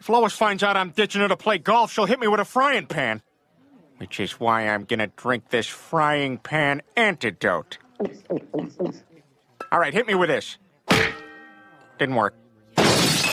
If Lois finds out I'm ditching her to play golf, she'll hit me with a frying pan. Which is why I'm gonna drink this frying pan antidote. All right, hit me with this. Didn't work.